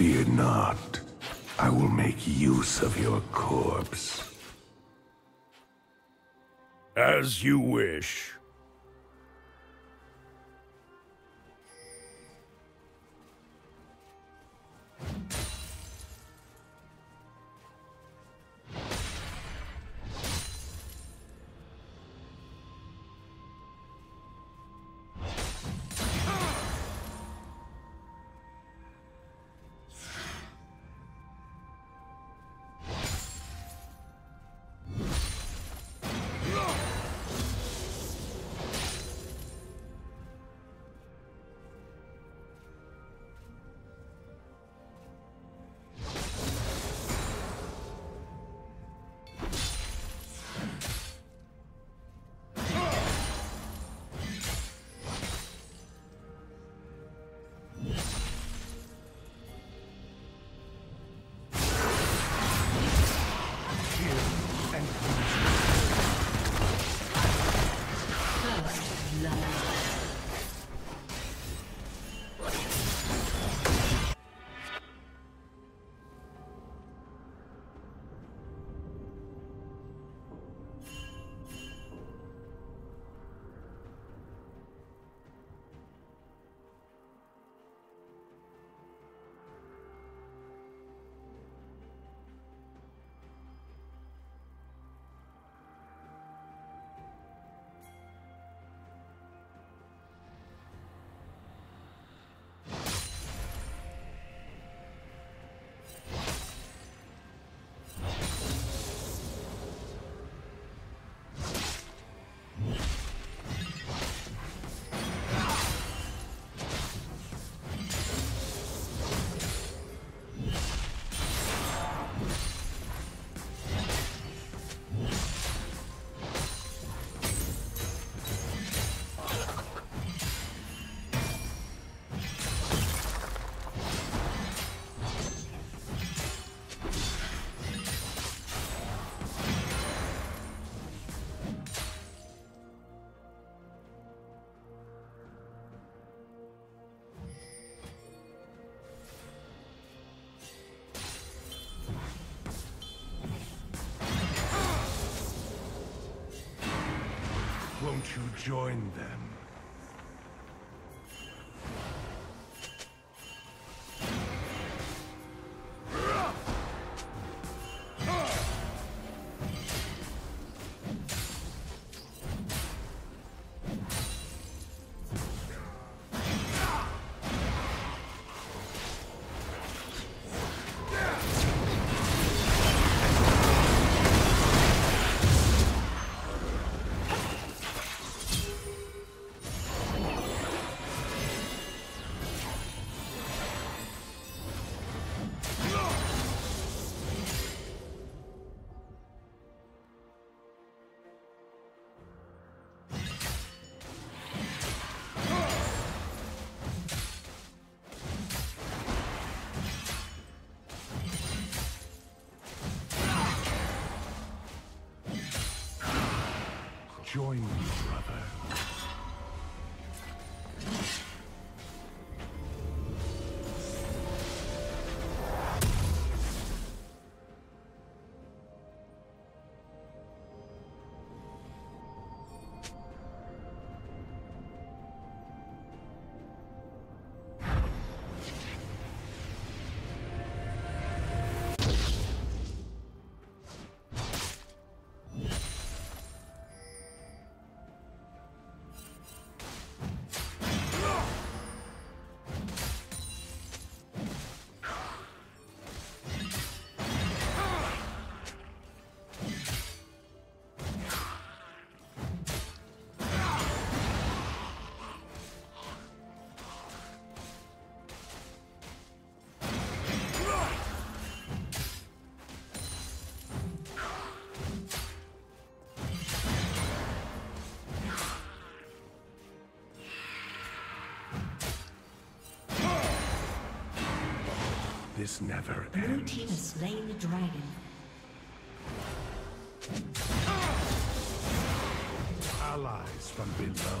Fear not. I will make use of your corpse. As you wish. Join them? Join me, This never ends. Blue team has slain the dragon. Allies from below.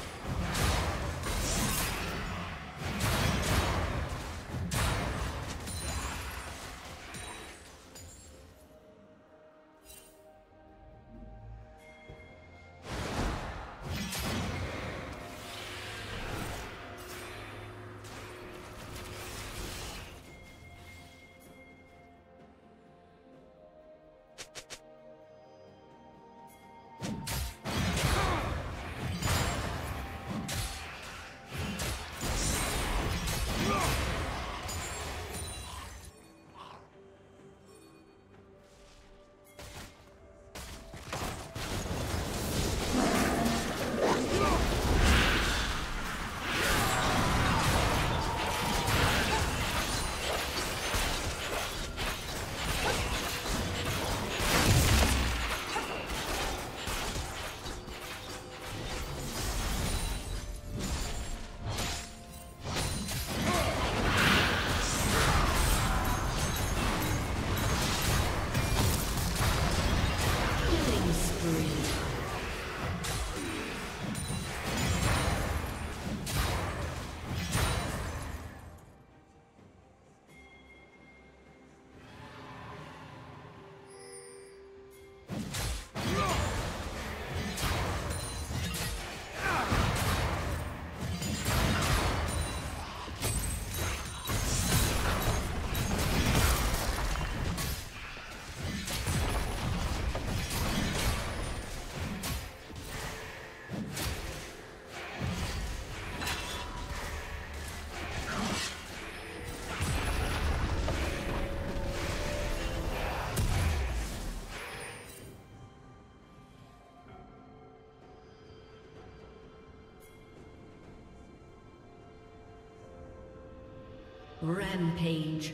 Rampage.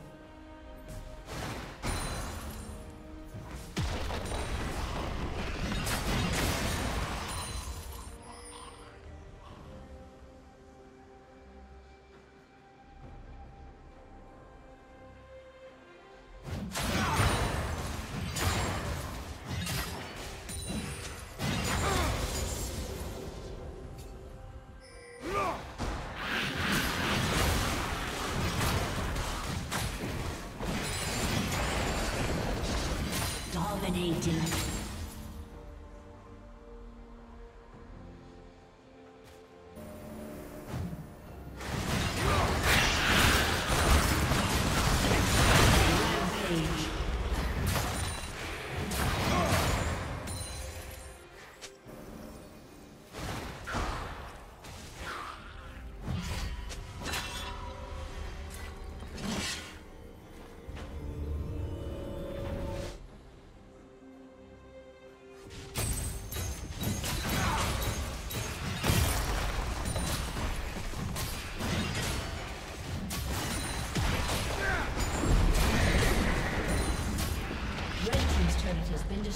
Dominating.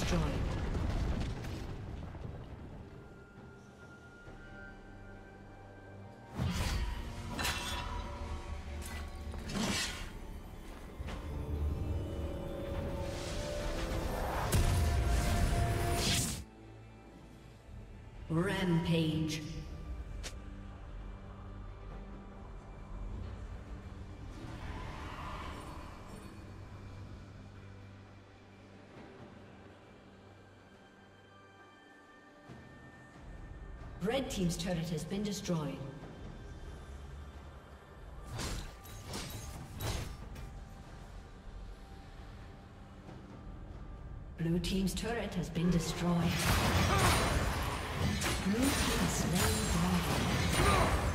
destroyed. Rampage. Red Team's turret has been destroyed. Blue Team's turret has been destroyed. Blue Team slain dragon.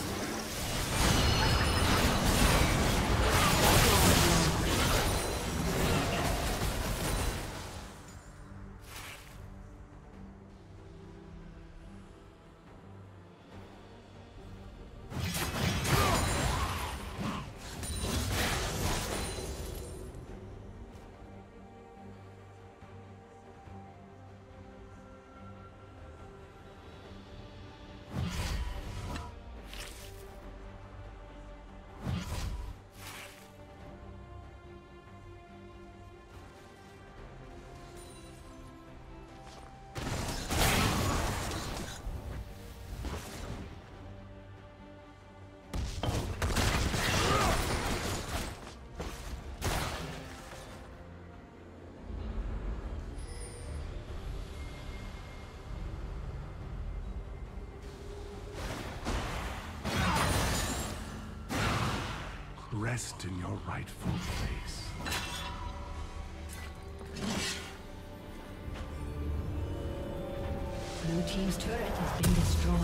Rest in your rightful place. Blue team's turret has been destroyed.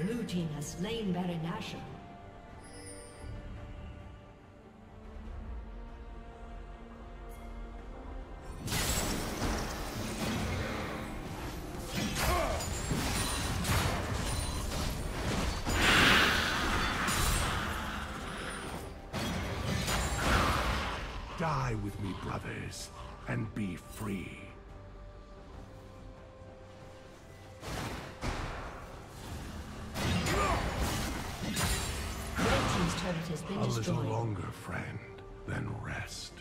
Blue team has slain Baron Nashor. And be free. Red team's turret has been A little longer, friend, then rest.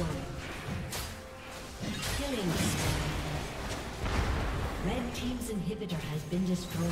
Destroyed. Killing spree. Red team's inhibitor has been destroyed.